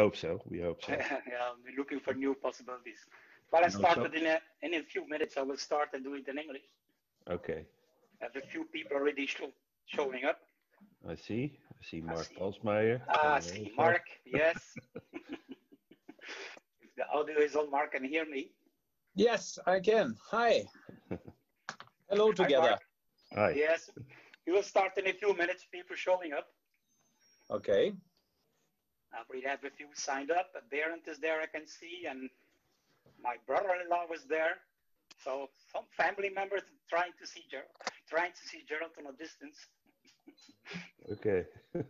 hope so. We hope so. yeah, we're looking for new possibilities. But I started in a in a few minutes. I will start and do it in English. Okay. I have a few people already show, showing up. I see. I see Mark Palsmeyer. Ah, I see Mark. Yes. if the audio is on, Mark can hear me. Yes, I can. Hi. Hello together. Hi. Hi. Yes. We will start in a few minutes. People showing up. Okay. Uh, we have a few signed up. Berend is there, I can see, and my brother-in-law was there. So some family members trying to see Gerald, trying to see Gerald on a distance. okay.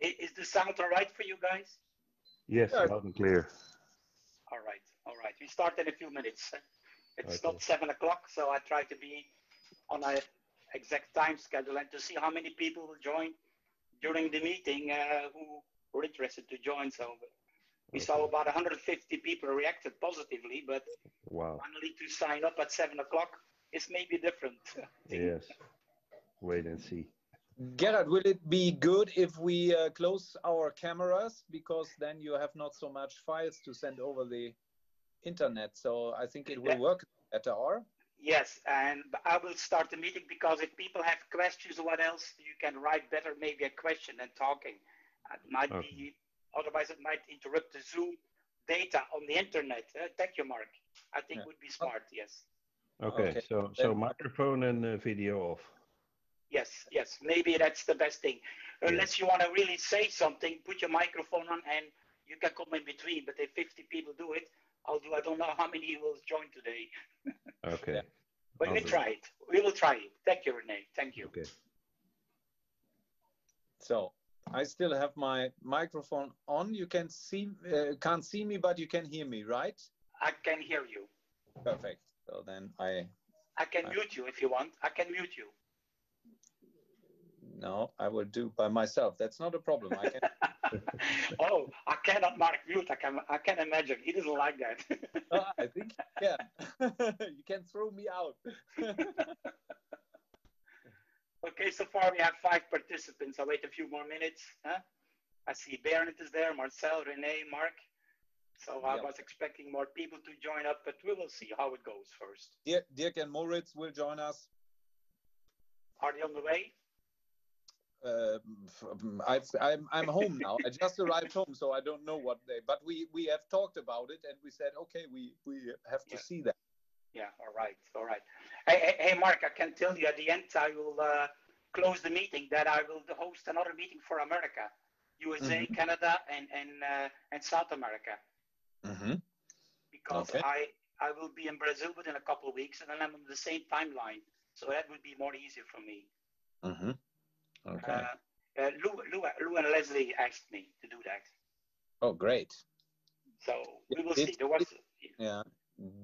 is the sound all right for you guys? Yes, yeah. loud and clear. All right, all right. We start in a few minutes. It's okay. not seven o'clock, so I try to be on a exact time schedule and to see how many people will join during the meeting uh, who were interested to join. So we okay. saw about 150 people reacted positively, but wow. finally to sign up at seven o'clock is maybe different. yes. Wait and see. Gerard, will it be good if we uh, close our cameras because then you have not so much files to send over the internet? So I think it will work better. Or yes, and I will start the meeting because if people have questions, what else you can write better, maybe a question than talking. It might okay. be otherwise it might interrupt the Zoom data on the internet. Uh, thank you, Mark. I think yeah. would be smart. Yes. Okay, okay. so so microphone and uh, video off. Yes, yes. Maybe that's the best thing. Unless you want to really say something, put your microphone on and you can come in between. But if 50 people do it, I'll do. I don't know how many will join today. okay. But we try it. We will try it. Thank you, Renee. Thank you. Okay. So I still have my microphone on. You can see, uh, can't see me, but you can hear me, right? I can hear you. Perfect. So then I. I can I, mute you if you want. I can mute you. No, I will do by myself. That's not a problem. I can. oh, I cannot mark mute. I can. I can imagine. He doesn't like that. oh, I think can. you can throw me out. okay, so far we have five participants. I'll wait a few more minutes. Huh? I see Bernd is there, Marcel, Renee, Mark. So I was expecting more people to join up, but we will see how it goes first. Dirk and Moritz will join us. Are they on the way? Uh, i am I'm home now. I just arrived home, so I don't know what they. But we we have talked about it, and we said, okay, we we have to yeah. see that. Yeah. All right. All right. Hey, hey, Mark, I can tell you at the end, I will uh, close the meeting. That I will host another meeting for America, USA, mm-hmm. Canada, and and uh, and South America. Mm-hmm. Because okay. I I will be in Brazil within a couple of weeks, and then I'm on the same timeline, so that would be more easier for me. Mm-hmm. Okay. Uh, uh, Lou, Lou, Lou and Leslie asked me to do that. Oh, great. So we will did, see. There was, yeah.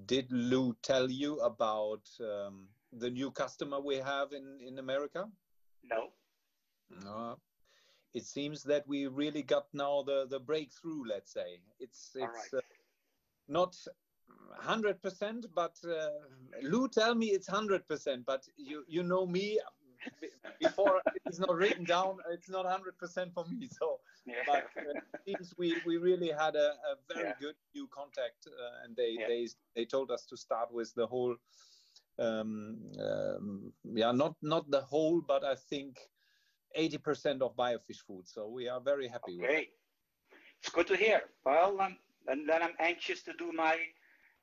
Did Lou tell you about um, the new customer we have in, in America? No. No. It seems that we really got now the, the breakthrough, let's say. It's, it's right. uh, not 100%, but uh, Lou tell me it's 100%, but you, you know me, before it's not written down, it's not 100% for me. So, yeah. but uh, it seems we, we really had a, a very yeah. good new contact, uh, and they, yeah. they they told us to start with the whole, um, um, yeah, not not the whole, but I think 80% of biofish food. So we are very happy. Okay, it's good to hear. Well, um, and then I'm anxious to do my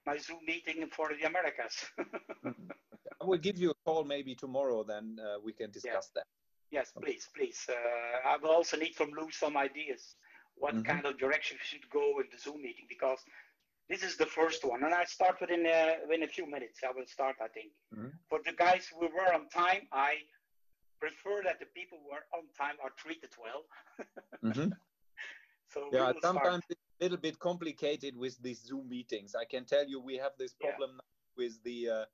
my Zoom meeting for the Americas. I will give you a call maybe tomorrow, then uh, we can discuss yeah. that. Yes, please, please. Uh, I will also need from Lou some ideas what mm-hmm. kind of direction we should go in the Zoom meeting because this is the first one, and I start within uh, within a few minutes. I will start, I think. Mm-hmm. For the guys who were on time, I prefer that the people who are on time are treated well. mm-hmm. So yeah, sometimes start. it's a little bit complicated with these Zoom meetings. I can tell you, we have this problem yeah. with the uh,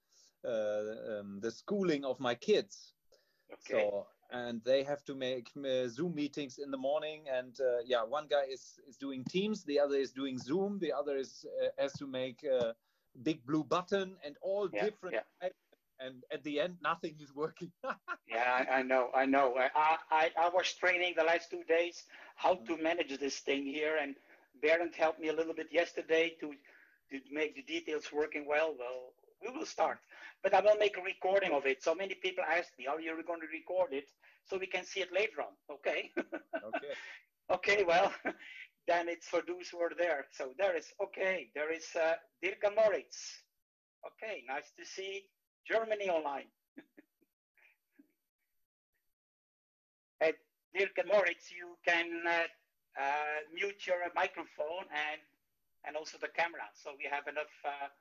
um, the schooling of my kids. Okay. So and they have to make uh, Zoom meetings in the morning. And uh, yeah, one guy is is doing Teams, the other is doing Zoom, the other is uh, has to make a big blue button and all yeah, different. Yeah. And at the end, nothing is working. yeah, I, I, know, I know. I, I I was training the last two days. how to manage this thing here. And Bernd helped me a little bit yesterday to, to make the details working well. Well, we will start. But I will make a recording of it. So many people asked me, are you going to record it? So we can see it later on. Okay. okay. okay, well, then it's for those who are there. So there is, okay, there is uh, Dirk Moritz. Okay, nice to see Germany online. At Dirk Moritz, you can uh, uh, mute your microphone and and also the camera, so we have enough uh,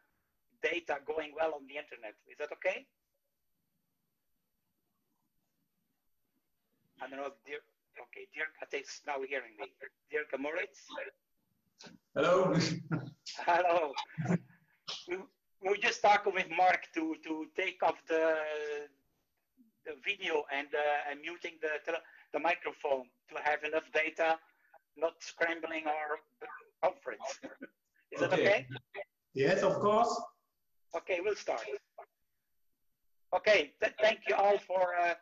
data going well on the internet. Is that okay? I don't know if Dirk, okay, Dirk, I think now hearing me. Dirk Moritz. Hello. Hello. we, we just talking with Mark to, to take off the, the video and, uh, and muting the, the microphone to have enough data, not scrambling our conference. Is okay. that okay? Yes, of course. Okay, we'll start. Okay, th thank you all for uh,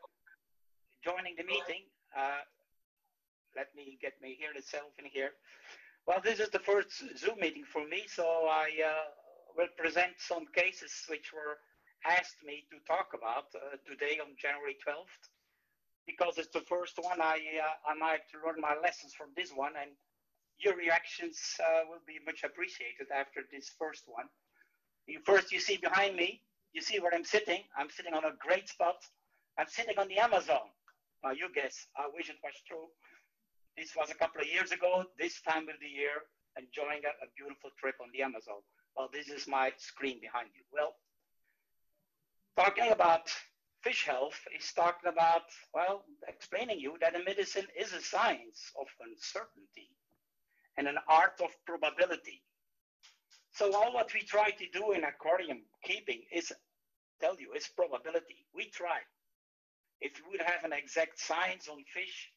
joining the meeting. Uh, let me get me here itself in here. Well, this is the first Zoom meeting for me, so I uh, will present some cases which were asked me to talk about uh, today on January 12th. Because it's the first one, I, uh, I might learn my lessons from this one, and your reactions uh, will be much appreciated after this first one. You, first, you see behind me, you see where I'm sitting. I'm sitting on a great spot. I'm sitting on the Amazon. Now, you guess, I wish it was true. This was a couple of years ago, this time of the year, enjoying a, a beautiful trip on the Amazon. Well, this is my screen behind you. Well, talking about fish health is talking about, well, explaining you that a medicine is a science of uncertainty and an art of probability. So all what we try to do in aquarium keeping is tell you is probability. We try. If we would have an exact science on fish,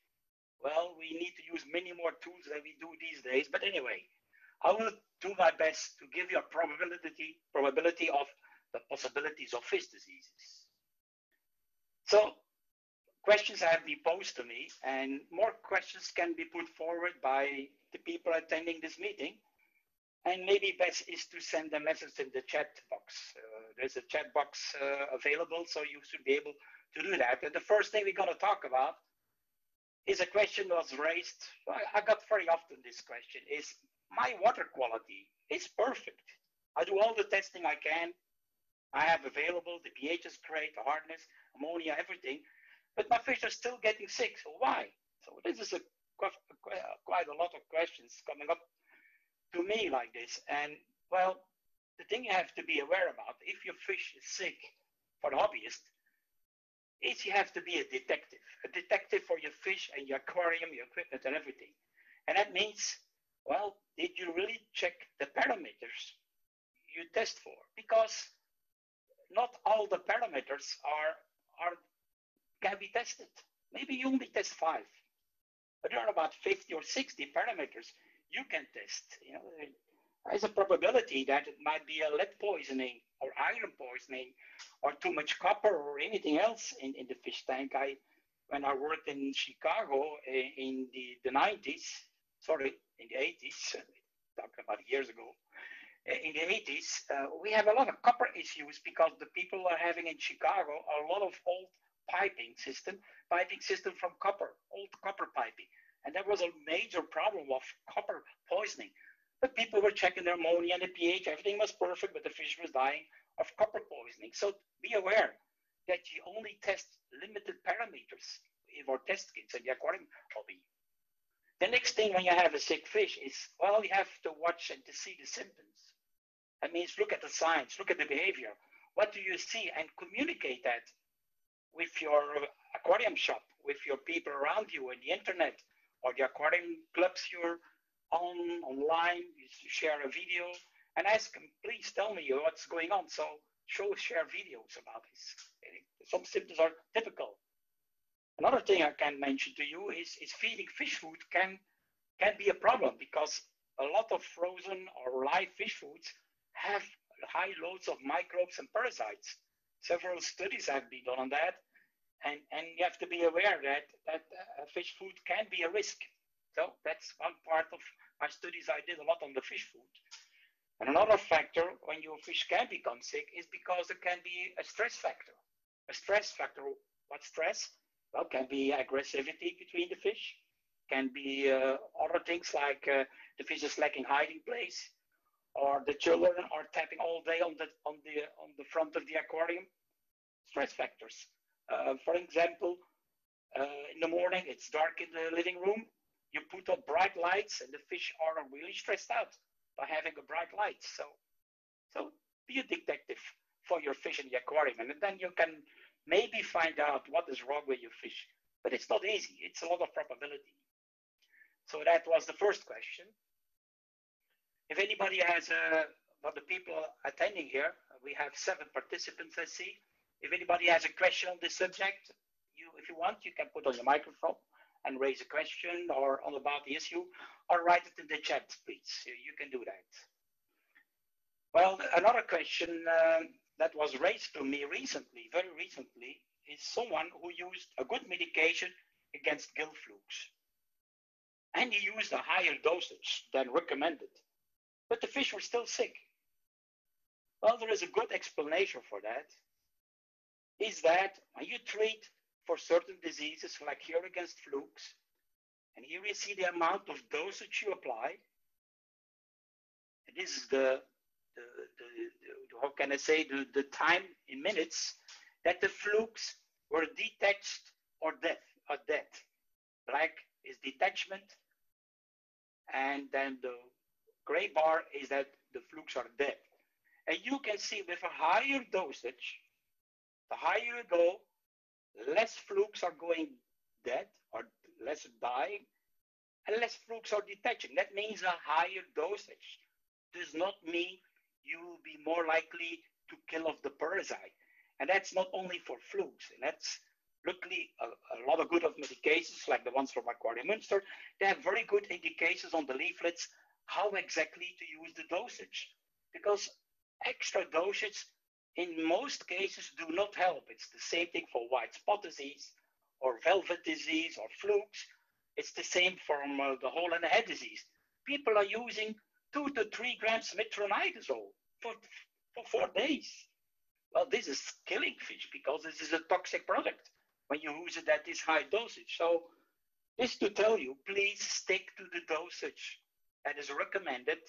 well, we need to use many more tools than we do these days. But anyway, I will do my best to give you a probability probability of the possibilities of fish diseases. So questions have been posed to me and more questions can be put forward by the people attending this meeting. And maybe best is to send a message in the chat box. Uh, there's a chat box uh, available, so you should be able to do that. And the first thing we're going to talk about is a question that was raised. I got very often this question is my water quality is perfect. I do all the testing I can. I have available, the pH is great, the hardness, ammonia, everything, but my fish are still getting sick. So why? So this is a quite a lot of questions coming up to me like this. And well, the thing you have to be aware about, if your fish is sick for the hobbyist, is you have to be a detective, a detective for your fish and your aquarium, your equipment and everything. And that means well, did you really check the parameters you test for? Because not all the parameters are, are can be tested. Maybe you only test five, but there are about 50 or 60 parameters you can test. You know, there's a probability that it might be a lead poisoning or iron poisoning or too much copper or anything else in, in the fish tank. I, when I worked in Chicago eh, in the, the 90s, sorry, in the 80s, talking about years ago, uh, in the 80s, uh, we have a lot of copper issues because the people are having in Chicago a lot of old piping system, piping system from copper, old copper piping. And that was a major problem of copper poisoning. But people were checking their ammonia and the pH, everything was perfect, but the fish was dying of copper poisoning. So be aware that you only test limited parameters for test kits in the aquarium hobby. The next thing when you have a sick fish is, well, you have to watch and to see the symptoms. That means look at the signs, look at the behavior. What do you see? And communicate that with your aquarium shop, with your people around you and the internet or the aquarium clubs you're on online. You share a video and ask them, please tell me what's going on. So show, share videos about this. Some symptoms are typical. Another thing I can mention to you is, is feeding fish food can, can be a problem because a lot of frozen or live fish foods have high loads of microbes and parasites. Several studies have been done on that. And, and you have to be aware that, that uh, fish food can be a risk. So that's one part of my studies I did a lot on the fish food. And another factor when your fish can become sick is because there can be a stress factor. A stress factor, what stress? Well, can be aggressivity between the fish, can be uh, other things like uh, the fish is lacking hiding place, or the children are tapping all day on the on the on the front of the aquarium. Stress factors. Uh, for example, uh, in the morning it's dark in the living room. You put up bright lights, and the fish are really stressed out by having a bright light. So, so be a detective for your fish in the aquarium, and then you can maybe find out what is wrong with your fish. But it's not easy. It's a lot of probability. So that was the first question. If anybody has, uh, well, the people attending here, we have seven participants, I see. If anybody has a question on this subject, you, if you want, you can put on your microphone and raise a question or on about the issue, or write it in the chat, please. You can do that. Well, another question uh, that was raised to me recently, very recently, is someone who used a good medication against gill flukes. And he used a higher dosage than recommended, but the fish were still sick. Well, there is a good explanation for that. Is that when you treat for certain diseases, like here against flukes, and here you see the amount of dosage you apply. And this is the, the, the, the how can I say, the, the time in minutes that the flukes were detached or death or dead. Black is detachment, and then the gray bar is that the flukes are dead. And you can see with a higher dosage, the higher you go, less flukes are going dead or less dying, and less flukes are detaching. That means a higher dosage does not mean you will be more likely to kill off the parasite. And that's not only for flukes, and that's luckily a, a, lot of good of medications like the ones from Aquarium Münster. They have very good indications on the leaflets how exactly to use the dosage because extra dosage in most cases do not help. It's the same thing for white spot disease or velvet disease or flukes. It's the same from uh, the hole in the head disease. People are using two to three grams metronidazole for, for four days. Well, this is killing fish because this is a toxic product when you use it at this high dosage. So this to tell you, please stick to the dosage that is recommended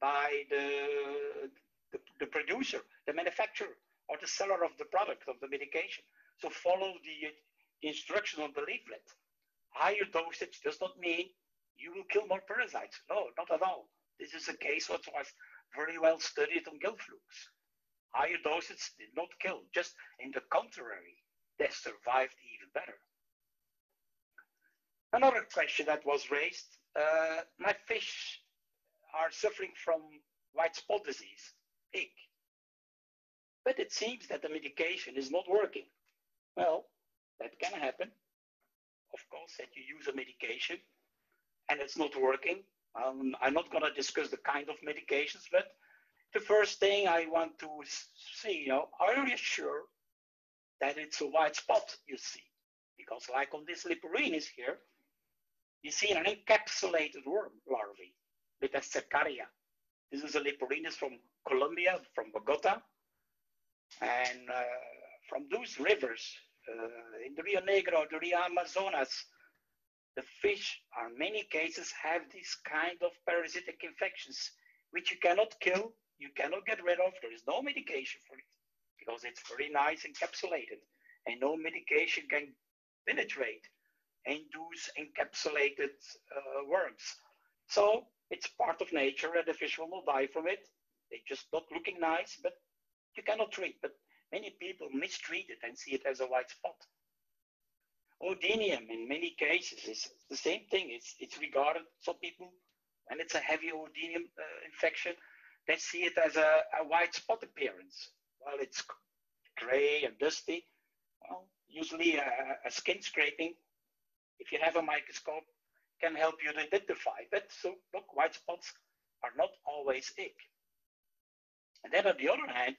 by the, the, the producer, the manufacturer, or the seller of the product, of the medication. So follow the, the instruction of the leaflet. Higher dosage does not mean you will kill more parasites. No, not at all. This is a case which was very well studied on gill flukes. Higher doses did not kill, just in the contrary, they survived even better. Another question that was raised, uh, my fish are suffering from white spot disease, But it seems that the medication is not working. Well, that can happen. Of course, that you use a medication and it's not working. Um, I'm not going to discuss the kind of medications, but the first thing I want to see, you know, are you sure that it's a white spot you see? Because like on this Leporinus here, you see an encapsulated worm larvae with a cercaria. This is a Leporinus from Colombia, from Bogota. And uh, from those rivers, uh, in the Rio Negro, the Rio Amazonas, the fish, in many cases, have this kind of parasitic infections, which you cannot kill, you cannot get rid of. There is no medication for it because it's very nice encapsulated, and no medication can penetrate and those encapsulated uh, worms. So it's part of nature, and the fish will not die from it. They're just not looking nice, but you cannot treat. But many people mistreat it and see it as a white spot. Oodinium, in many cases, is the same thing. It's, it's regarded, some people, and it's a heavy oodinium uh, infection, they see it as a, a white spot appearance. While it's gray and dusty. Well, usually a, a skin scraping, if you have a microscope, can help you to identify. But so look, white spots are not always ick. And then on the other hand,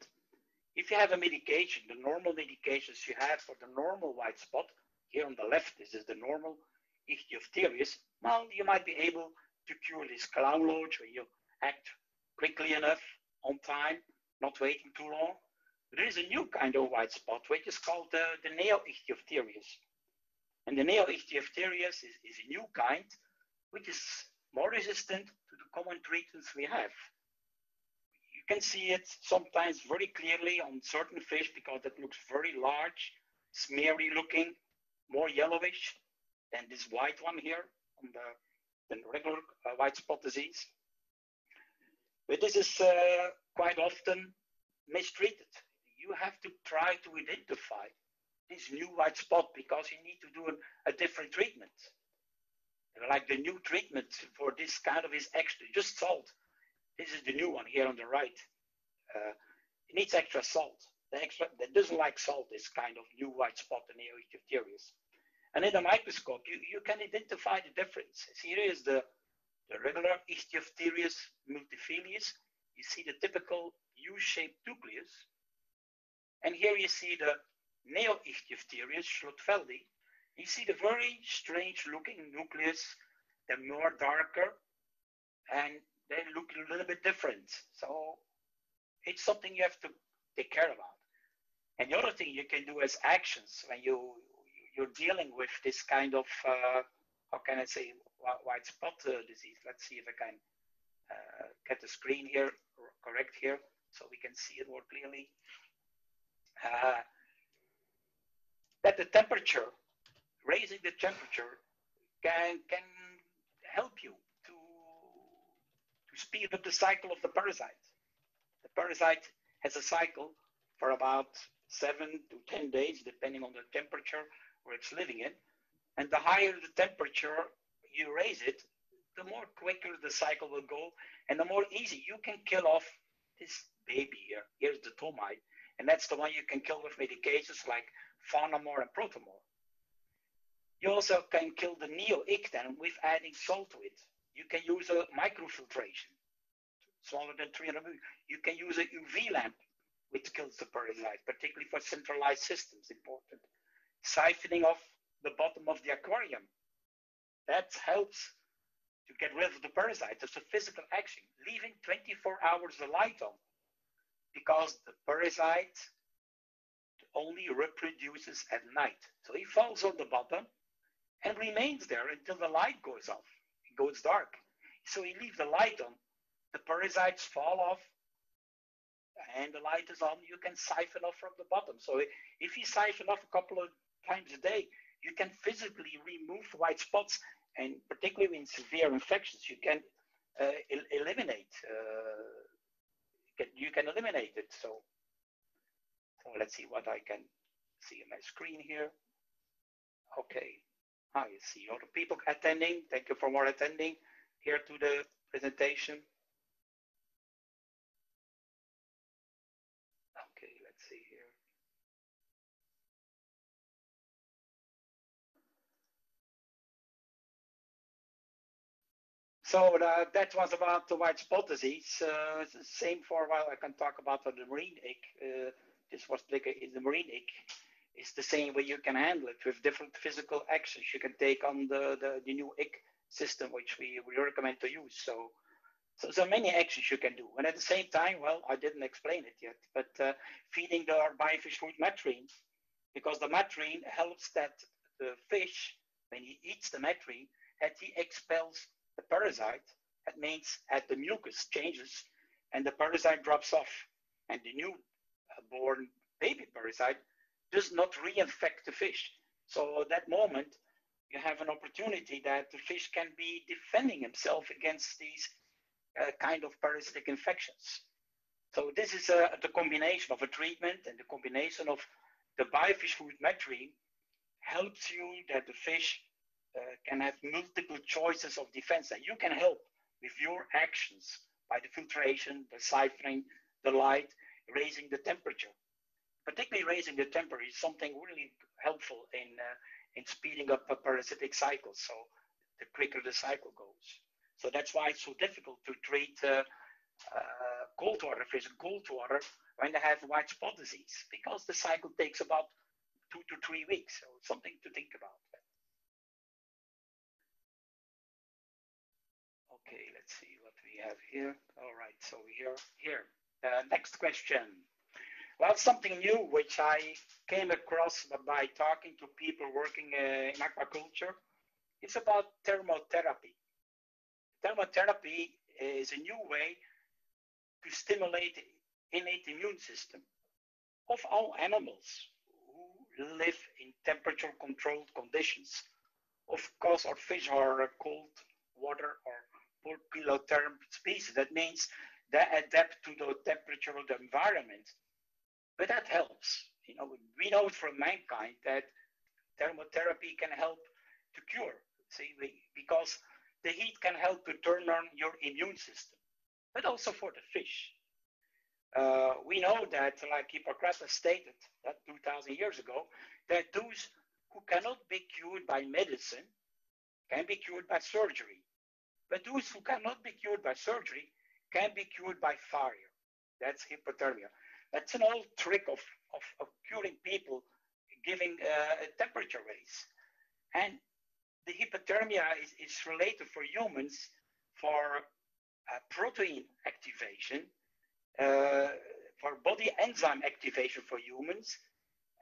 if you have a medication, the normal medications you have for the normal white spot, here on the left, this is the normal, ichthyophthirius, well, you might be able to cure this clown loach when you act quickly enough, on time, not waiting too long. There is a new kind of white spot, which is called the, the neo-ichthyophthirius. And the neo-ichthyophthirius is, is a new kind, which is more resistant to the common treatments we have. Can see it sometimes very clearly on certain fish because it looks very large, smeary looking, more yellowish than this white one here on the, the regular uh, white spot disease. But this is uh, quite often mistreated. You have to try to identify this new white spot because you need to do a, a different treatment. Like the new treatment for this kind of is extra, just salt. This is the new one here on the right. Uh, it needs extra salt. The extra that doesn't like salt, this kind of new white spot in Neoichthyophthirius. And in the microscope, you, you can identify the difference. Here is the, the regular Ichthyophthirius multifiliis. You see the typical U-shaped nucleus. And here you see the Neo-Ichthyophthirius schlotfeldti. You see the very strange looking nucleus. They're more darker and they look a little bit different. So it's something you have to take care about. And the other thing you can do as actions when you you're dealing with this kind of uh, how can I say white spot uh, disease. Let's see if I can uh, get the screen here correct here so we can see it more clearly. Uh, that the temperature, raising the temperature, can can help you speed up the cycle of the parasite. The parasite has a cycle for about seven to 10 days, depending on the temperature where it's living in. And the higher the temperature you raise it, the more quicker the cycle will go and the more easy you can kill off this baby here. Here's the tomite. And that's the one you can kill with medications like Faunamor and Protamor. You also can kill the neo-ictan with adding salt to it. You can use a microfiltration, smaller than 300 ml. You can use a UV lamp, which kills the parasite, particularly for centralized systems, important. Siphoning off the bottom of the aquarium. That helps to get rid of the parasite. It's a physical action, leaving 24 hours the light on because the parasite only reproduces at night. So he falls on the bottom and remains there until the light goes off. Goes dark. So he leaves the light on. The parasites fall off and the light is on. You can siphon off from the bottom. So if you siphon off a couple of times a day, you can physically remove white spots and particularly in severe infections, you can uh, el eliminate. Uh, can, you can eliminate it. So, so let's see what I can see on my screen here. Okay, I see other people attending. Thank you for more attending here to the presentation. Okay, let's see here. So uh, that was about the white spot disease. Uh, same for a while. I can talk about the marine egg. Uh, this was in the marine ick. It's the same way you can handle it with different physical actions you can take on the, the, the new ick system, which we, we recommend to use. So, so are many actions you can do. And at the same time, well, I didn't explain it yet, but uh, feeding the biofish food matrine, because the matrine helps that the fish, when he eats the matrine, that he expels the parasite, that means that the mucus changes and the parasite drops off and the new born baby parasite does not reinfect the fish. So at that moment, you have an opportunity that the fish can be defending himself against these uh, kind of parasitic infections. So this is a, the combination of a treatment and the combination of the biofish food matrine helps you that the fish uh, can have multiple choices of defense and you can help with your actions by the filtration, the siphoning, the light, raising the temperature particularly raising the temper is something really helpful in uh, in speeding up a parasitic cycle. So the quicker the cycle goes. So that's why it's so difficult to treat uh, uh, cold water fish and cold water when they have white spot disease because the cycle takes about two to three weeks. So something to think about. Okay, let's see what we have here. All right, so we here. Uh, next question. Well, something new which I came across by talking to people working uh, in aquaculture. It's about thermotherapy. Thermotherapy is a new way to stimulate innate immune system of all animals who live in temperature controlled conditions. Of course, our fish are cold water or poikilotherm species. That means they adapt to the temperature of the environment. But that helps. You know, we know from mankind that thermotherapy can help to cure. See, because the heat can help to turn on your immune system, but also for the fish. Uh, we know that, like Hippocrates stated that 2,000 years ago, that those who cannot be cured by medicine can be cured by surgery. But those who cannot be cured by surgery can be cured by fire. That's hypothermia. That's an old trick of, of, of curing people, giving uh, a temperature raise. And the hypothermia is, is related for humans for uh, protein activation, uh, for body enzyme activation for humans,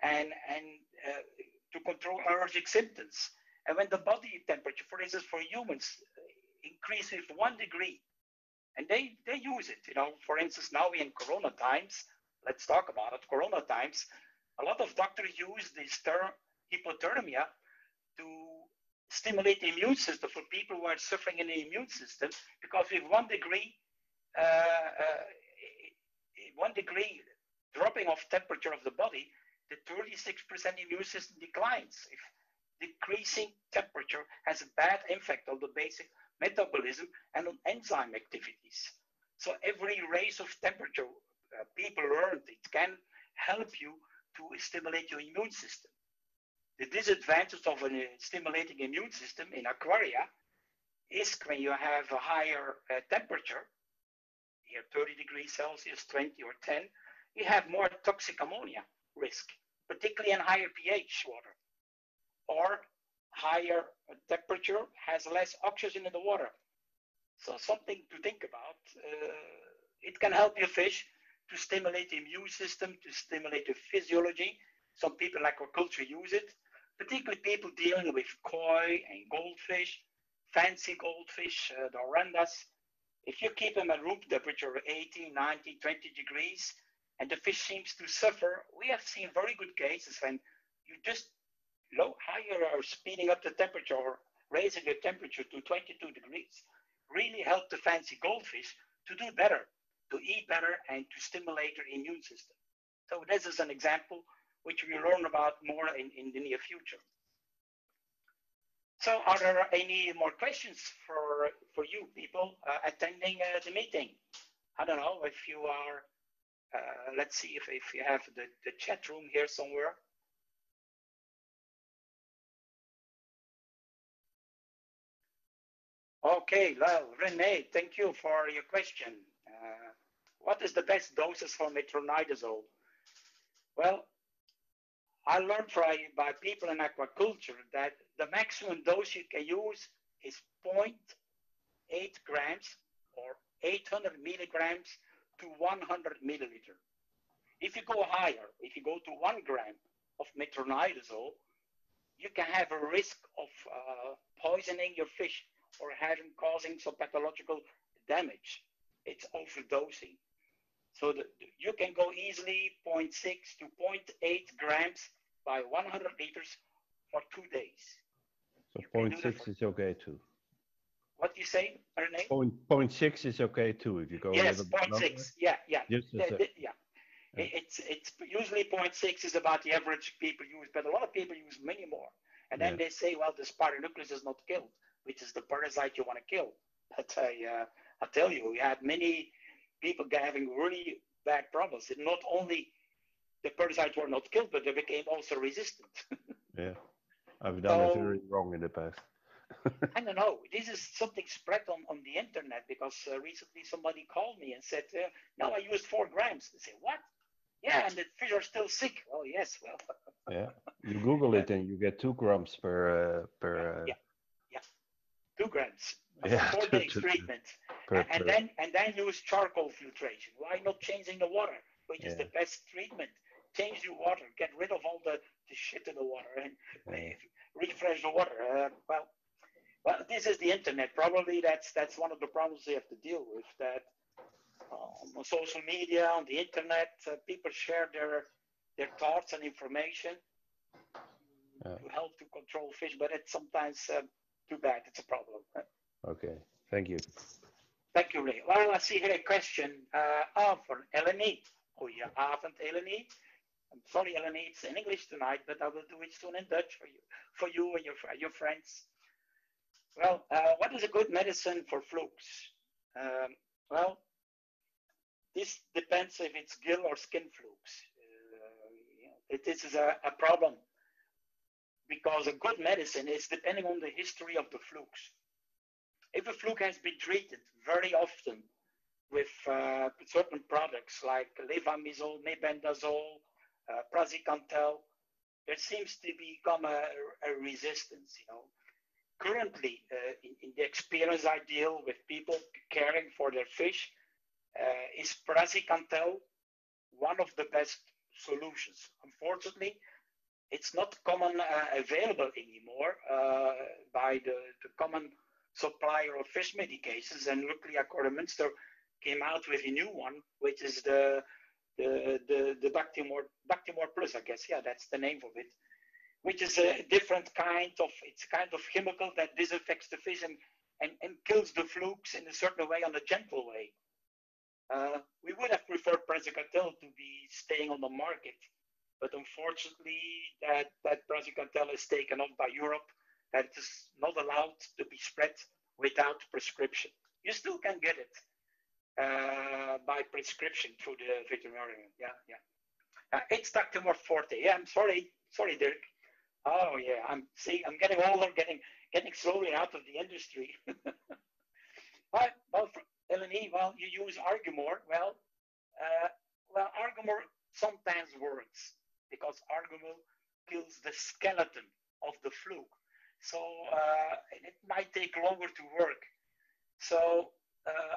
and, and uh, to control allergic symptoms. And when the body temperature, for instance, for humans, increases one degree, and they, they use it, you know, for instance, now in Corona times, let's talk about it, Corona times, a lot of doctors use this term hypothermia to stimulate the immune system for people who are suffering in the immune system because with one degree, uh, uh, one degree dropping of temperature of the body, the 36% immune system declines. If decreasing temperature has a bad effect on the basic metabolism and on enzyme activities. So every raise of temperature, people learned it can help you to stimulate your immune system. The disadvantage of a stimulating immune system in aquaria is when you have a higher uh, temperature, here 30 degrees Celsius, 20 or 10, you have more toxic ammonia risk, particularly in higher pH water. Or higher temperature has less oxygen in the water. So something to think about. Uh, it can help your fish to stimulate the immune system, to stimulate the physiology. Some people in aquaculture use it, particularly people dealing with koi and goldfish, fancy goldfish, uh, the orandas. If you keep them at room temperature 18, 19, 20 degrees, and the fish seems to suffer, we have seen very good cases when you just low, higher or speeding up the temperature or raising the temperature to 22 degrees really help the fancy goldfish to do better, to eat better, and to stimulate your immune system. So this is an example which we learn about more in, in the near future. So are there any more questions for, for you people uh, attending uh, the meeting? I don't know if you are, uh, let's see if, if you have the, the chat room here somewhere. Okay, well, Renee, thank you for your question. What is the best doses for metronidazole? Well, I learned by, by people in aquaculture that the maximum dose you can use is 0.8 grams or 800 milligrams to 100 milliliter. If you go higher, if you go to one gram of metronidazole, you can have a risk of uh, poisoning your fish or having causing some pathological damage. It's overdosing. So the, you can go easily 0.6 to 0.8 grams by 100 liters for two days. So 0.6 is okay too. What do you say, Rene? Point, 0.6 is okay too if you go. Yes, 0.6. Yeah, yeah. Just the, the, yeah. yeah. It's it's usually 0.6 is about the average people use, but a lot of people use many more. And then yeah. they say, well, the spironucleus is not killed which is the parasite you want to kill. But I, uh, I tell you, we had many people having really bad problems. And not only the parasites were not killed, but they became also resistant. yeah, I've done so, it very wrong in the past. I don't know. This is something spread on, on the internet because uh, recently somebody called me and said, uh, "Now I used four grams." I say, "What?" Yeah, and the fish are still sick. Oh yes, well. yeah, you Google it and you get two grams per uh, per. Yeah, yeah. two grams. Yeah, four days treatment. and, and then and then use charcoal filtration. Why not changing the water, which is the best treatment? Change the water, get rid of all the, the shit in the water, and Yeah. refresh the water. Uh, well, well, this is the internet. Probably that's that's one of the problems they have to deal with. That uh, on social media, on the internet, uh, people share their their thoughts and information Yeah. to help to control fish, but it's sometimes uh, too bad. It's a problem. Okay, thank you. Thank you, Ray. Well, I see here a question uh, oh, for Eleni. Goedenavond, Eleni. I'm sorry, Eleni, it's in English tonight, but I will do it soon in Dutch for you, for you and your, your friends. Well, uh, what is a good medicine for flukes? Um, well, this depends if it's gill or skin flukes. Uh, this is a, a problem because a good medicine is depending on the history of the flukes if a fluke has been treated very often with uh, certain products like levamisole, mebendazole, uh, praziquantel, there seems to become a, a resistance. You know, currently uh, in, in, the experience I deal with people caring for their fish, uh, is praziquantel one of the best solutions. Unfortunately, it's not common uh, available anymore uh, by the, the common supplier of fish medications, and luckily Aquarimünster came out with a new one, which is the the the, the Bactimor Bactimor Plus, I guess. Yeah, that's the name of it. Which is a different kind of it's a kind of chemical that disinfects the fish and and, and kills the flukes in a certain way, on a gentle way. Uh, we would have preferred praziquantel to be staying on the market, but unfortunately, that that praziquantel is taken off by Europe that is not allowed to be spread without prescription. You still can get it uh, by prescription through the veterinarian. Yeah, yeah. Uh, it's Dactylmorph forte. Yeah, I'm sorry, sorry, Dirk. Oh yeah, I'm see, I'm getting older, getting getting slowly out of the industry. well, well, Eleni, well, you use Argomore. Well, uh, well, Argomore sometimes works because Argomore kills the skeleton of the fluke so uh, it might take longer to work. So uh,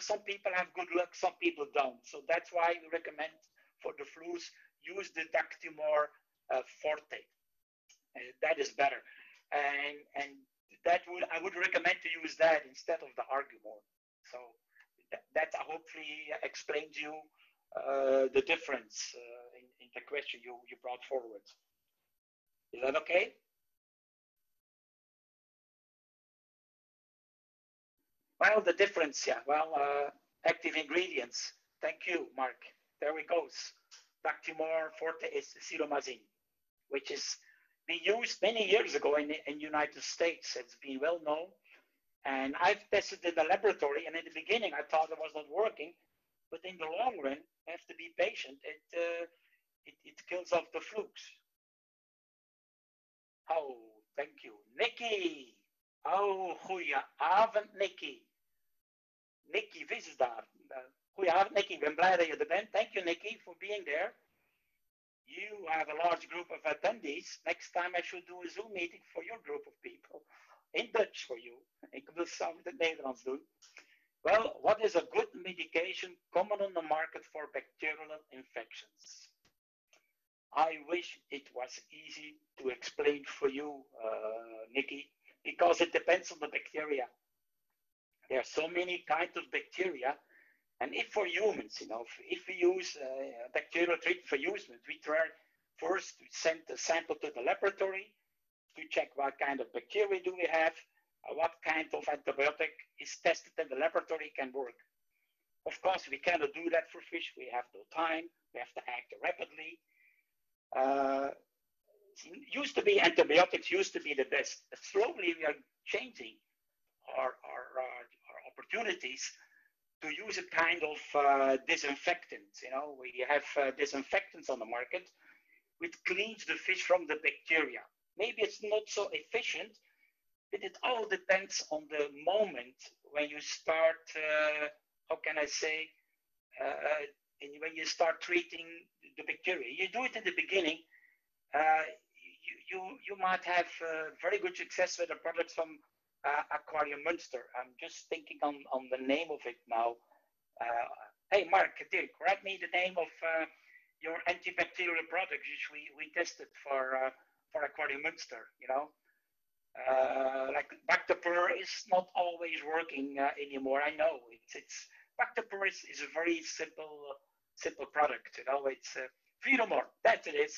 some people have good luck, some people don't. So that's why we recommend for the flus use the Dactylmor uh, Forte. that is better, and and that would I would recommend to use that instead of the Argomore. So that, that hopefully explains you uh, the difference uh, in, in the question you you brought forward. Is that okay? Well, the difference, yeah. Well, uh, active ingredients. Thank you, Mark. There we goes. Bactimor forte is silomazine, which is been used many years ago in the in United States. It's been well known. And I've tested in the laboratory, and in the beginning I thought it was not working, but in the long run, have to be patient. It, uh, it, it kills off the flukes. Oh, thank you. Nikki. Oh, goedenavond, Nicky. Nicky, wie is het daar? Uh, goedenavond, Nicky. Ik ben blij dat er bent. Thank you, Nicky, for being there. You have a large group of attendees. Next time I should do a Zoom meeting for your group of people. In Dutch for you. Ik wil samen het Nederlands doen. Well, what is a good medication common on the market for bacterial infections? I wish it was easy to explain for you, uh, Nikki, because it depends on the bacteria. There are so many kinds of bacteria. And if for humans, you know, if, we use uh, bacterial treatment for humans, we try first to send the sample to the laboratory to check what kind of bacteria do we have, uh, what kind of antibiotic is tested in the laboratory can work. Of course, we cannot do that for fish. We have no time. We have to act rapidly. Uh, used to be antibiotics used to be the best. Slowly, we are changing our, our, uh, our opportunities to use a kind of uh, disinfectant. You know, we have uh, disinfectants on the market which cleans the fish from the bacteria. Maybe it's not so efficient, but it all depends on the moment when you start, uh, how can I say, uh, when you start treating the bacteria. You do it in the beginning, uh, you, you, you might have uh, very good success with the products from uh, Aquarium Munster. I'm just thinking on, on the name of it now. Uh, hey, Mark, Dirk, write me the name of uh, your antibacterial product which we, we tested for, uh, for Aquarium Munster, you know? Uh, like Bactopur is not always working uh, anymore. I know it's, it's Bactopur is, is a very simple, simple product, you know, it's uh, Virumor, that it is.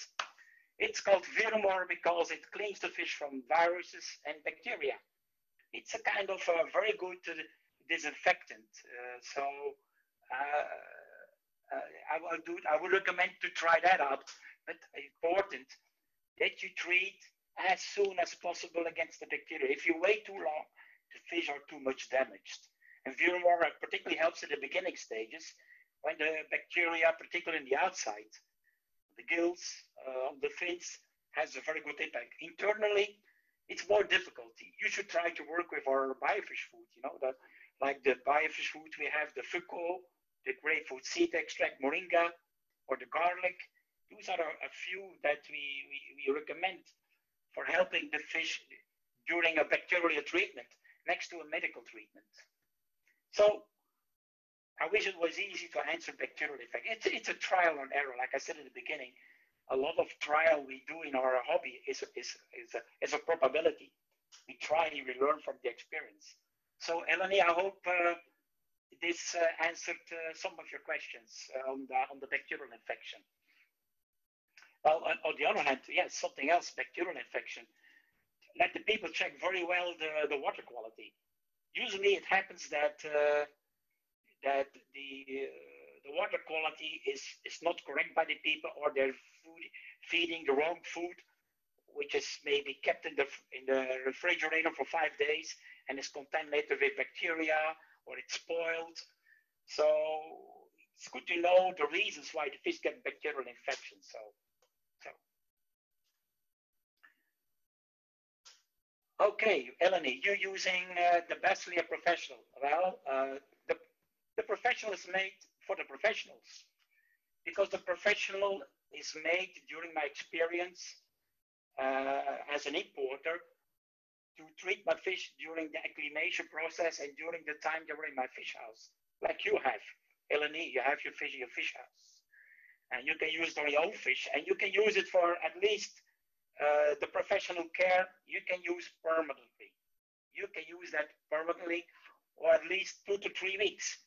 It's called Virumor because it cleans the fish from viruses and bacteria it's a kind of a very good disinfectant. Uh, so uh, uh, I will do. I would recommend to try that out. But important that you treat as soon as possible against the bacteria. If you wait too long, the fish are too much damaged. And Virumor particularly helps in the beginning stages when the bacteria, particularly in the outside, the gills, uh, the fins, has a very good impact. Internally, it's more difficult. You should try to work with our biofish food, you know, that like the biofish food, we have the fuko, the grapefruit seed extract, moringa, or the garlic. Those are a, few that we, we, we recommend for helping the fish during a bacterial treatment next to a medical treatment. So I wish it was easy to answer bacterial effect. It's, it's a trial and error, like I said in the beginning a lot of trial we do in our hobby is, is, is, a, is a probability. We try, and we learn from the experience. So Eleni, I hope uh, this uh, answered uh, some of your questions uh, on, the, on the bacterial infection. Well, on, on, the other hand, yes, something else, bacterial infection. Let the people check very well the, the water quality. Usually it happens that, uh, that the uh, the water quality is, is not correct by the people or they're food, feeding the wrong food, which is maybe kept in the, in the refrigerator for five days and is contaminated with bacteria or it's spoiled. So it's good to know the reasons why the fish get bacterial infections. So, so. Okay, Eleni, you're using uh, the Bassleer Professional. Well, uh, the, the professional is made for the professionals because the professional is made during my experience uh, as an importer to treat my fish during the acclimation process and during the time they were in my fish house, like you have. Eleni, you have your fish in your fish house. And you can use it on your own fish, and you can use it for at least uh, the professional care you can use permanently. You can use that permanently or at least two to three weeks.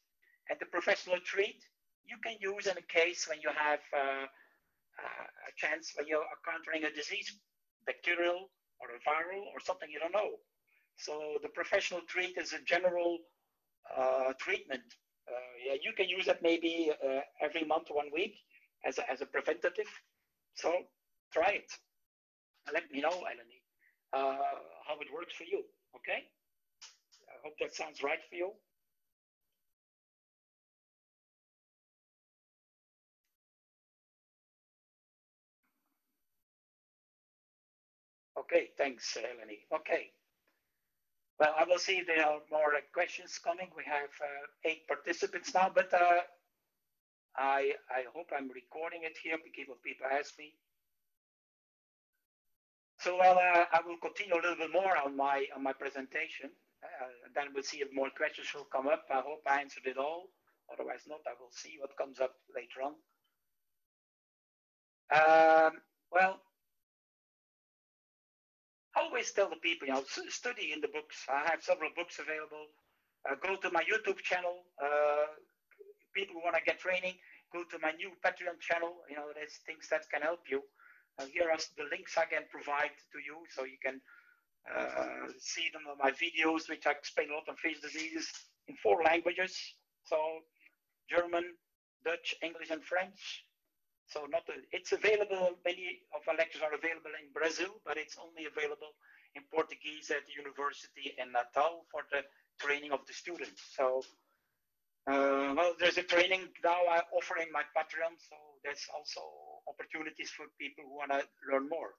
And the professional treat you can use in a case when you have uh, a chance when you're encountering a disease, bacterial or a viral or something you don't know. So the professional treat is a general uh, treatment. Uh, yeah, you can use it maybe uh, every month, one week as a, as a preventative. So try it. let me know, Eleni, uh, how it works for you. Okay? I hope that sounds right for you. Okay, thanks, Eleni. Okay. Well, I will see if there are more questions coming. We have uh, eight participants now, but uh, I, I hope I'm recording it here because people ask me. So well, uh, I will continue a little bit more on my on my presentation. Uh, then we'll see if more questions will come up. I hope I answered it all. Otherwise not, I will see what comes up later on. Um, well, always tell the people, you know, study in the books. I have several books available. Uh, go to my YouTube channel. Uh, people who want to get training, go to my new Patreon channel. You know, there's things that can help you. Uh, here are the links I can provide to you so you can uh, see them on my videos, which I explain a lot of fish diseases in four languages. So German, Dutch, English, and French. So not a, it's available. Many of our lectures are available in Brazil, but it's only available in Portuguese at the university in Natal for the training of the students. So uh, well, there's a training now I offer in my Patreon, so there's also opportunities for people who want to learn more.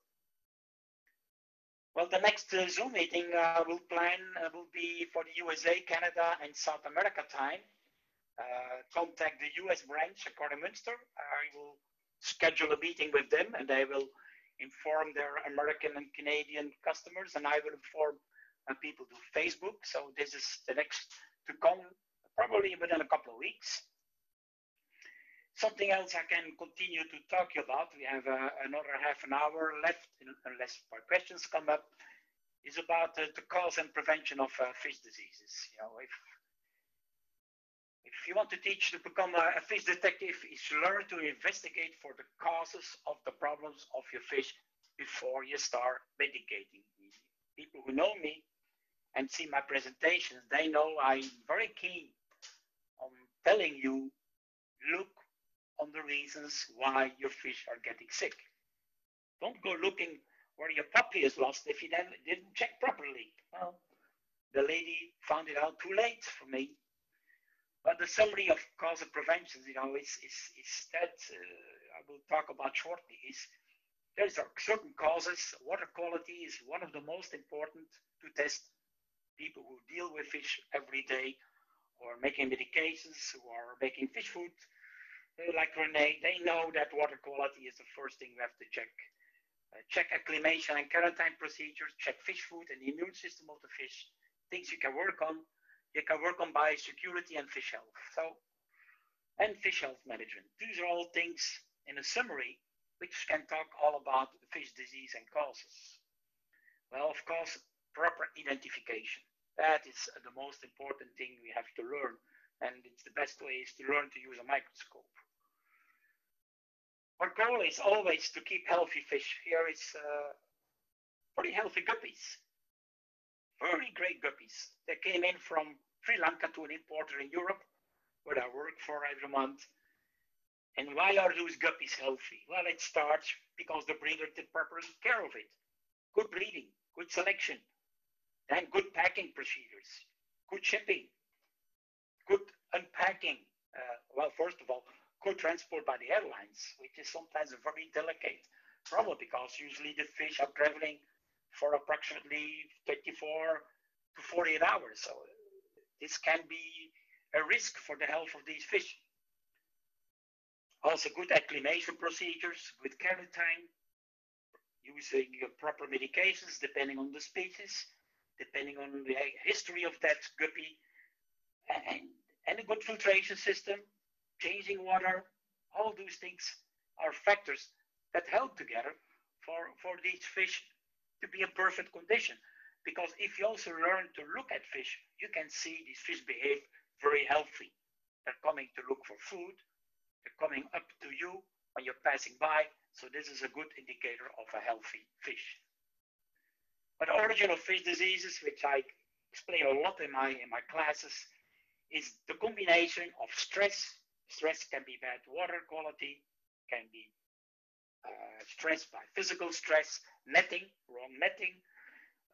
Well, the next uh, Zoom meeting uh, will plan uh, will be for the USA, Canada, and South America time. Uh, contact the US branch, Aquarium Munster. I will schedule a meeting with them and they will inform their American and Canadian customers and I will inform when people to Facebook. So this is the next to come, probably within a couple of weeks. Something else I can continue to talk about, we have uh, another half an hour left, unless more questions come up, is about uh, the cause and prevention of uh, fish diseases. You know, if if you want to teach to become a, fish detective, is learn to investigate for the causes of the problems of your fish before you start medicating. People who know me and see my presentations, they know I'm very keen on telling you, look on the reasons why your fish are getting sick. Don't go looking where your puppy is lost if you didn't check properly. Well, the lady found it out too late for me. But the summary of cause of prevention, you know, is, is, is that uh, I will talk about shortly, is there's certain causes. Water quality is one of the most important to test. People who deal with fish every day or making medications or making fish food like Rene, they know that water quality is the first thing we have to check. Uh, check acclimation and quarantine procedures, check fish food and the immune system of the fish, things you can work on. You can work on biosecurity and fish health. So, and fish health management. These are all things in a summary which can talk all about fish disease and causes. Well, of course, proper identification. That is the most important thing we have to learn. And it's the best way is to learn to use a microscope. Our goal is always to keep healthy fish. Here is uh, pretty healthy guppies, very great guppies. that came in from Sri Lanka to an importer in Europe, where I work for every month. And why are those guppies healthy? Well, it starts because the breeder did proper care of it. Good breeding, good selection, and good packing procedures, good shipping, good unpacking. Uh, well, first of all, co-transport by the airlines, which is sometimes a very delicate problem because usually the fish are traveling for approximately 24 to 48 hours. So this can be a risk for the health of these fish. Also good acclimation procedures, good quarantine, using proper medications depending on the species, depending on the history of that guppy, and, and a good filtration system changing water, all those things are factors that help together for, for these fish to be in perfect condition. Because if you also learn to look at fish, you can see these fish behave very healthy. They're coming to look for food, they're coming up to you when you're passing by. So this is a good indicator of a healthy fish. But origin of fish diseases, which I explain a lot in my in my classes, is the combination of stress Stress can be bad water quality, can be uh, stress by physical stress, netting, wrong netting,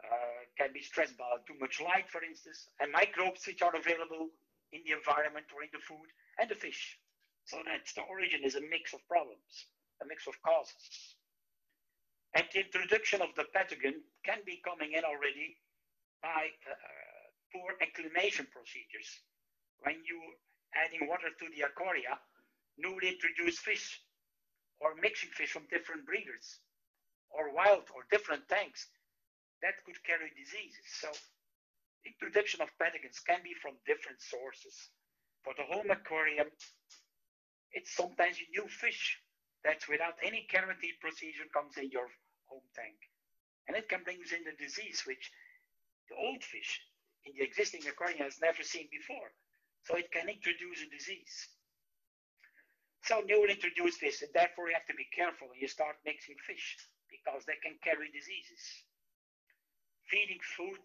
uh, can be stressed by too much light, for instance, and microbes which are available in the environment or in the food and the fish. So that's the origin is a mix of problems, a mix of causes. And the introduction of the pathogen can be coming in already by uh, poor acclimation procedures. When you adding water to the aquaria, newly introduced fish, or mixing fish from different breeders, or wild or different tanks, that could carry diseases. So introduction of pathogens can be from different sources. For the home aquarium, it's sometimes a new fish that without any quarantine procedure comes in your home tank. And it can bring in the disease which the old fish in the existing aquarium has never seen before. So it can introduce a disease. So they will introduce fish, and therefore you have to be careful when you start mixing fish because they can carry diseases. Feeding food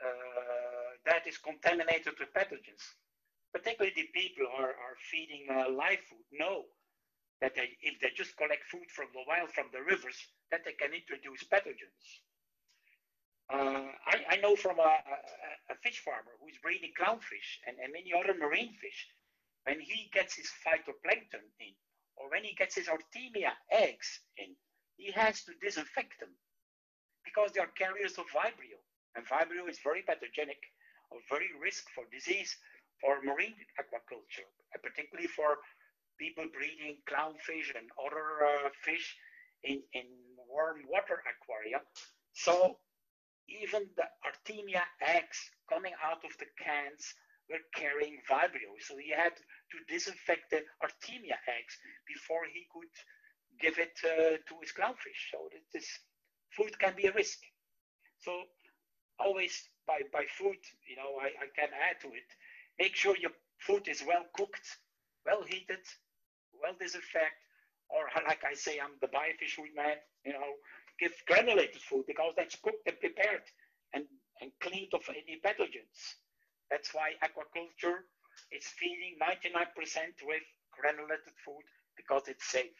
uh, that is contaminated with pathogens, particularly the people who are, are feeding uh, live food, know that they, if they just collect food from the wild, from the rivers, that they can introduce pathogens. Uh, I, I, know from a, a, a, fish farmer who's breeding clownfish and, and many other marine fish, when he gets his phytoplankton in, or when he gets his artemia eggs in, he has to disinfect them because they are carriers of Vibrio. And Vibrio is very pathogenic, or very risk for disease for marine aquaculture, particularly for people breeding clownfish and other uh, fish in, in warm water aquaria. So even the Artemia eggs coming out of the cans were carrying Vibrio. So he had to disinfect the Artemia eggs before he could give it uh, to his clownfish. So this food can be a risk. So always by, by food, you know, I, I can add to it. Make sure your food is well cooked, well heated, well disinfected, or like I say, I'm the biofish food man, you know, give granulated food because that's cooked and prepared and, and cleaned of any pathogens. That's why aquaculture is feeding 99% with granulated food because it's safe.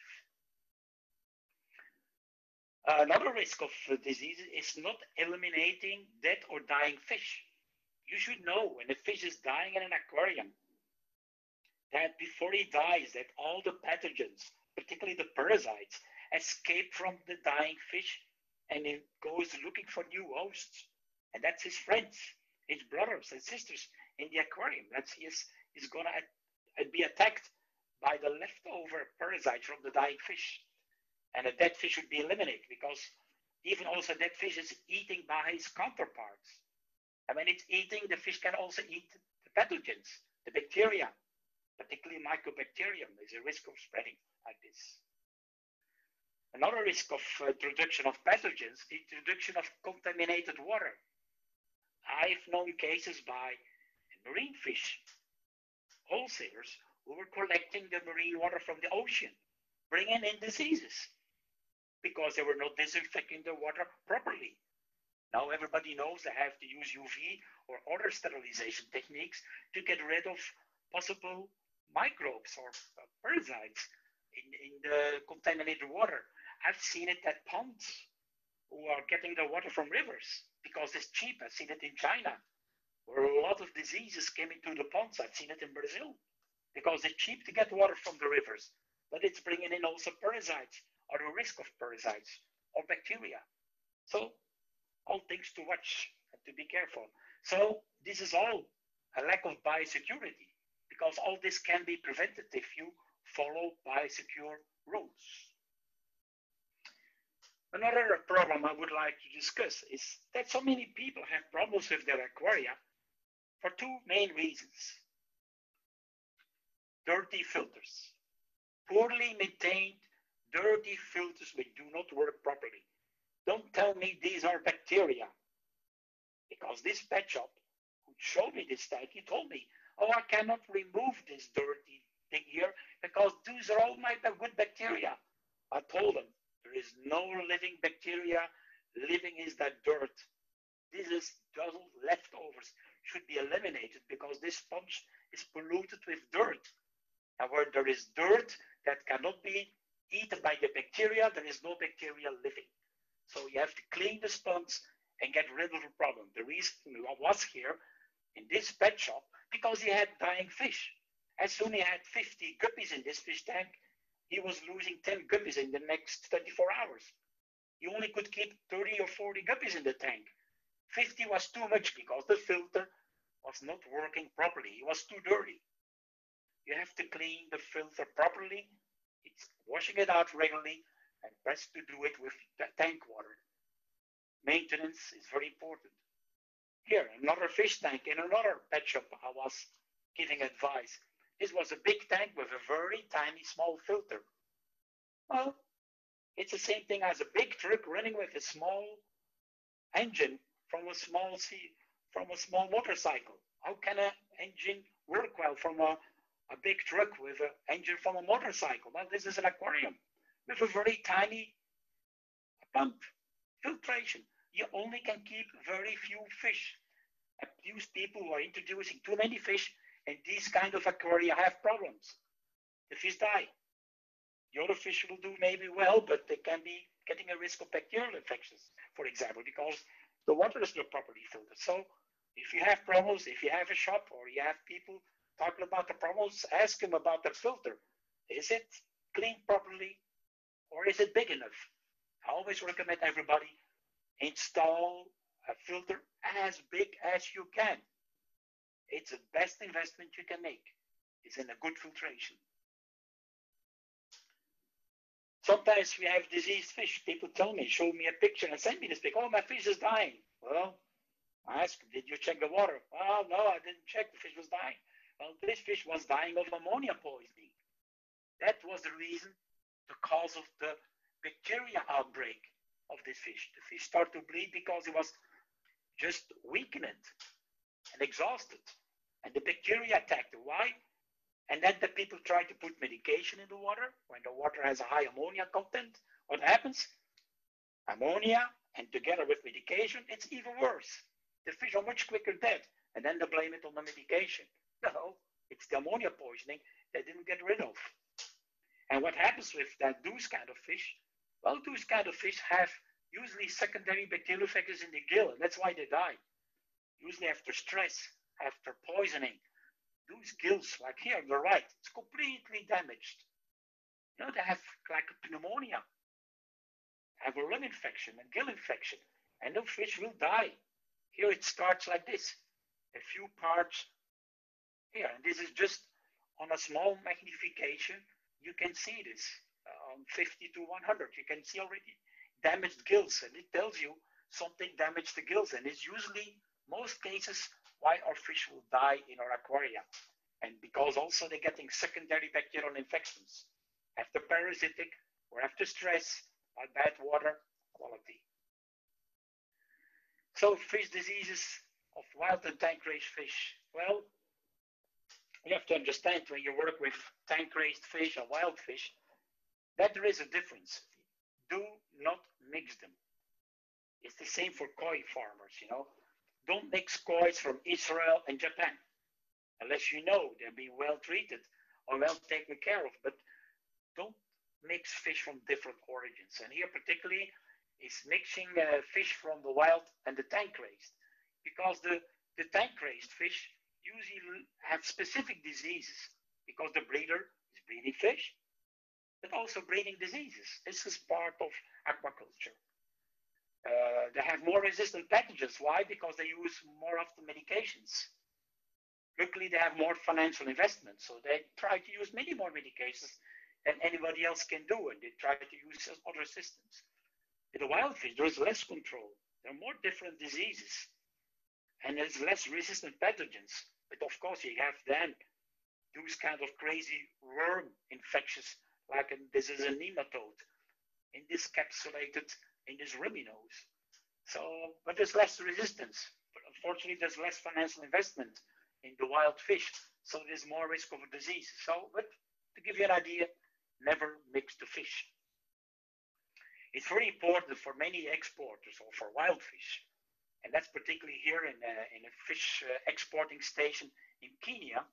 Another risk of disease is not eliminating dead or dying fish. You should know when a fish is dying in an aquarium that before he dies, that all the pathogens, particularly the parasites, escape from the dying fish and it goes looking for new hosts. And that's his friends, his brothers and sisters in the aquarium. That's his, he's gonna be attacked by the leftover parasites from the dying fish. And a dead fish should be eliminated because even also dead fish is eating by its counterparts. And when it's eating, the fish can also eat the pathogens, the bacteria, particularly mycobacterium. There's a risk of spreading like this. Another risk of uh, introduction of pathogens, introduction of contaminated water. I've known cases by marine fish wholesalers who were collecting the marine water from the ocean, bringing in diseases because they were not disinfecting the water properly. Now everybody knows they have to use UV or other sterilization techniques to get rid of possible microbes or uh, parasites in, in the contaminated water. I've seen it at ponds who are getting the water from rivers because it's cheap. I've seen it in China where a lot of diseases came into the ponds. I've seen it in Brazil because it's cheap to get water from the rivers, but it's bringing in also parasites or the risk of parasites or bacteria. So all things to watch and to be careful. So this is all a lack of biosecurity because all this can be prevented if you follow biosecure rules. Another problem I would like to discuss is that so many people have problems with their aquaria for two main reasons. Dirty filters, poorly maintained dirty filters which do not work properly. Don't tell me these are bacteria. Because this pet shop who showed me this tank, he told me, oh, I cannot remove this dirty thing here because these are all my good bacteria. I told him, there is no living bacteria. Living is that dirt. This is just leftovers should be eliminated because this sponge is polluted with dirt. And where there is dirt that cannot be eaten by the bacteria, there is no bacteria living. So you have to clean the sponge and get rid of the problem. The reason was here in this pet shop because he had dying fish. As soon as he had 50 guppies in this fish tank, he was losing 10 guppies in the next 24 hours. You only could keep 30 or 40 guppies in the tank. 50 was too much because the filter was not working properly. It was too dirty. You have to clean the filter properly it's washing it out regularly and best to do it with tank water. Maintenance is very important. Here, another fish tank in another pet shop, I was giving advice. This was a big tank with a very tiny small filter. Well, it's the same thing as a big truck running with a small engine from a small sea, from a small motorcycle. How can an engine work well from a a big truck with an engine from a motorcycle. Well, this is an aquarium with a very tiny pump filtration. You only can keep very few fish. Abuse people are introducing too many fish, and these kind of aquaria have problems. The fish die. The other fish will do maybe well, but they can be getting a risk of bacterial infections, for example, because the water is not properly filtered. So if you have problems, if you have a shop or you have people talking about the problems, ask him about the filter. Is it cleaned properly or is it big enough? I always recommend everybody install a filter as big as you can. It's the best investment you can make. It's in a good filtration. Sometimes we have diseased fish. People tell me, show me a picture and send me this picture. Oh, my fish is dying. Well, I asked, did you check the water? Well, no, I didn't check. The fish was dying. Well, this fish was dying of ammonia poisoning. That was the reason, the cause of the bacteria outbreak of this fish. The fish started to bleed because it was just weakened and exhausted. And the bacteria attacked it. Why? And then the people try to put medication in the water. When the water has a high ammonia content, what happens? Ammonia and together with medication, it's even worse. The fish are much quicker dead. And then they blame it on the medication. No, it's the ammonia poisoning they didn't get rid of. And what happens with that those kind of fish? Well, those kind of fish have usually secondary bacterial factors in the gill, and that's why they die. Usually after stress, after poisoning, those gills, like here on the right, it's completely damaged. You know, they have like a pneumonia, have a lung infection, a gill infection, and the fish will die. Here it starts like this, a few parts here, and this is just on a small magnification. You can see this on um, 50 to 100. You can see already damaged gills, and it tells you something damaged the gills, and it's usually most cases why our fish will die in our aquaria. And because also they're getting secondary bacterial infections after parasitic or after stress by bad water quality. So fish diseases of wild and tank raised fish. Well, you have to understand when you work with tank raised fish or wild fish that there is a difference. Do not mix them. It's the same for koi farmers, you know. Don't mix koi's from Israel and Japan unless you know they're being well treated or well taken care of. But don't mix fish from different origins. And here, particularly, is mixing uh, fish from the wild and the tank raised because the, the tank raised fish usually have specific diseases because the breeder is breeding fish, but also breeding diseases. This is part of aquaculture. Uh, they have more resistant pathogens. Why? Because they use more of the medications. Luckily, they have more financial investment, so they try to use many more medications than anybody else can do, and they try to use other systems. In the wild fish, there is less control. There are more different diseases, and there's less resistant pathogens. But of course, you have then those kind of crazy worm infections, like this is a nematode, in this capsulated in this nose. So, but there's less resistance. But unfortunately, there's less financial investment in the wild fish. So there's more risk of a disease. So, but to give you an idea, never mix the fish. It's very important for many exporters or for wild fish. And that's particularly here in a, in a fish uh, exporting station in Kenya.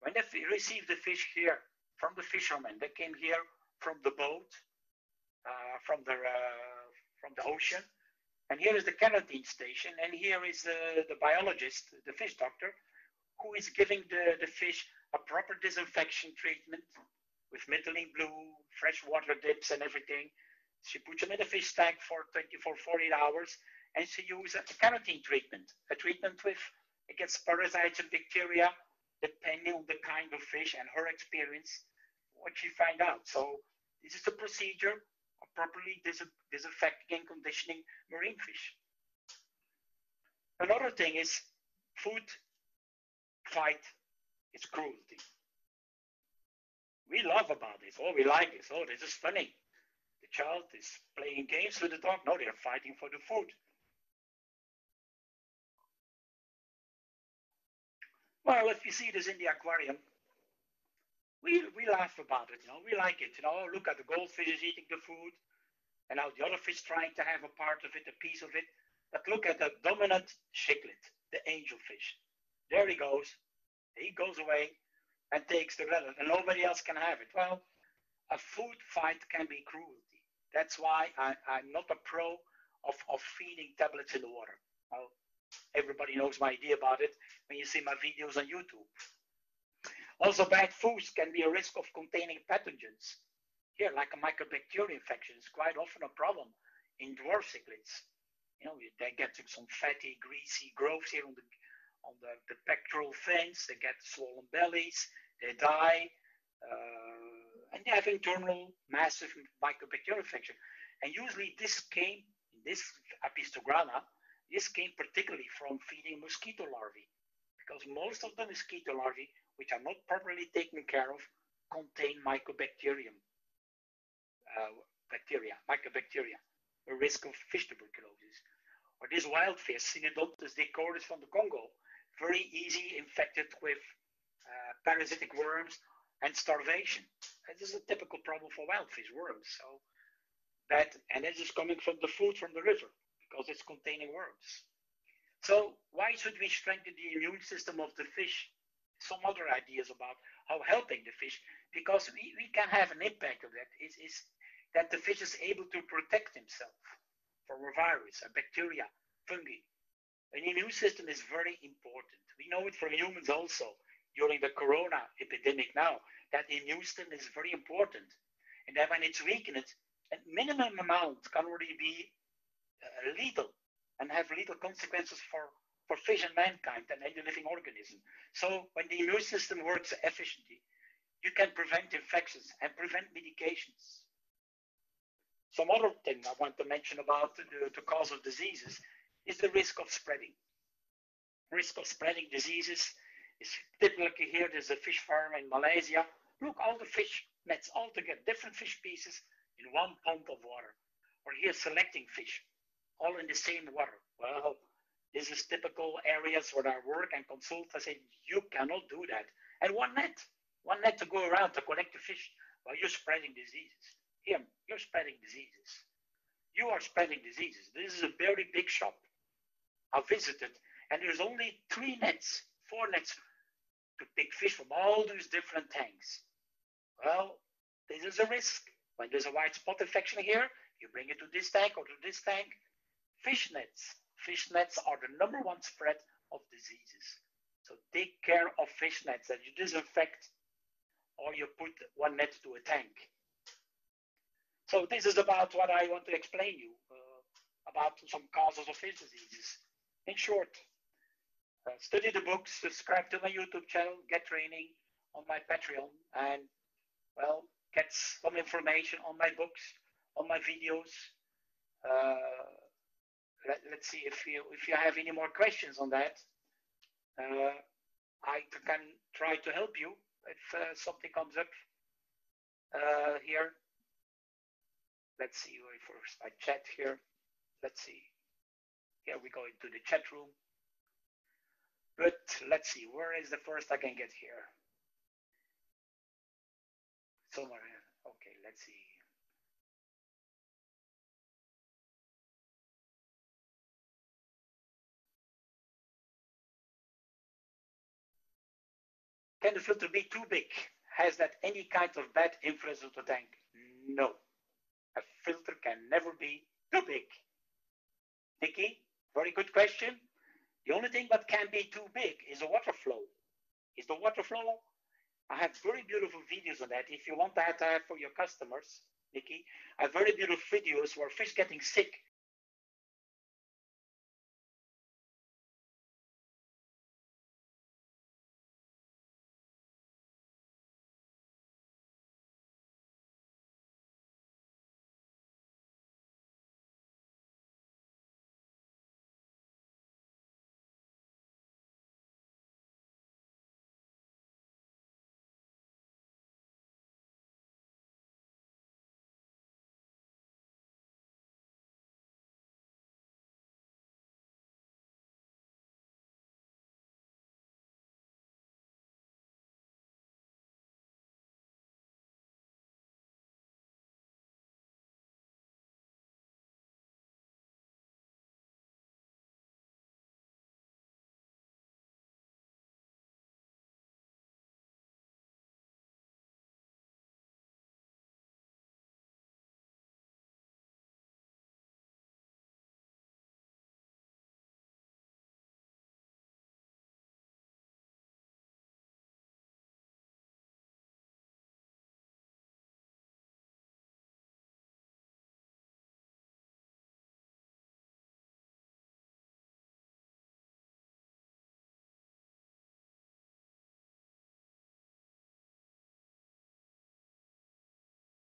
When they receive the fish here from the fishermen, they came here from the boat, uh, from the uh, from the ocean. And here is the quarantine station, and here is uh, the biologist, the fish doctor, who is giving the, the fish a proper disinfection treatment with methylene blue, fresh water dips, and everything. She puts them in the fish tank for 24, 48 hours, and she uses a quarantine treatment, a treatment with against parasites and bacteria, depending on the kind of fish and her experience, what she find out. So this is a procedure of properly dis disinfecting and conditioning marine fish. Another thing is food fight is cruelty. We love about this. Oh, we like this. Oh, this is funny. The child is playing games with the dog. No, they're fighting for the food. Well, if you see this in the aquarium, we, we laugh about it, you know, we like it, you know, look at the goldfish is eating the food, and now the other fish trying to have a part of it, a piece of it. But look at the dominant cichlid, the angelfish. There he goes. He goes away and takes the relic, and nobody else can have it. Well, a food fight can be cruelty. That's why I, am not a pro of, of feeding tablets in the water. Everybody knows my idea about it when you see my videos on YouTube. Also, bad foods can be a risk of containing pathogens. Here, like a mycobacterial infection is quite often a problem in dwarf cichlids. You know, they get some fatty, greasy growths here on the on the, the pectoral fins. They get swollen bellies. They die, uh, and they have internal massive mycobacterial infection. And usually, this came in this Apistogramma. This came particularly from feeding mosquito larvae, because most of the mosquito larvae, which are not properly taken care of, contain mycobacterium uh, bacteria, mycobacteria, a risk of fish tuberculosis. Or this wild fish, Synodontis decorus from the Congo, very easy infected with uh, parasitic worms and starvation. This is a typical problem for wild fish, worms. So that, and this is coming from the food from the river because it's containing worms. So why should we strengthen the immune system of the fish? Some other ideas about how helping the fish, because we, we can have an impact of that, is, is that the fish is able to protect himself from a virus, a bacteria, fungi. An immune system is very important. We know it from humans also during the corona epidemic now, that immune system is very important. And that when it's weakened, a minimum amount can already be Uh, lethal and have lethal consequences for, for fish and mankind and any living organism. So when the immune system works efficiently, you can prevent infections and prevent medications. Some other thing I want to mention about the, the cause of diseases is the risk of spreading. Risk of spreading diseases is typically here. There's a fish farm in Malaysia. Look, all the fish nets all together, different fish pieces in one pond of water. Or here selecting fish all in the same water. Well, this is typical areas where I work and consult. I say, you cannot do that. And one net, one net to go around to collect the fish while you're spreading diseases. Here, you're spreading diseases. You are spreading diseases. This is a very big shop. I visited, and there's only three nets, four nets to pick fish from all these different tanks. Well, this is a risk. When there's a white spot infection here, you bring it to this tank or to this tank, Fish nets. Fish nets are the number one spread of diseases. So take care of fish nets that you disinfect or you put one net to a tank. So this is about what I want to explain you uh, about some causes of fish diseases. In short, uh, study the books, subscribe to my YouTube channel, get training on my Patreon, and well, get some information on my books, on my videos. Uh, let, us see if you if you have any more questions on that. Uh, I can try to help you if uh, something comes up uh, here. Let's see first I chat here. Let's see. Here we go into the chat room. But let's see, where is the first I can get here? Somewhere. Okay, let's see. Can the filter be too big? Has that any kind of bad influence on the tank? No. A filter can never be too big. Nikki, very good question. The only thing that can be too big is the water flow. Is the water flow? I have very beautiful videos on that. If you want that uh, for your customers, Nikki, I have very beautiful videos where fish getting sick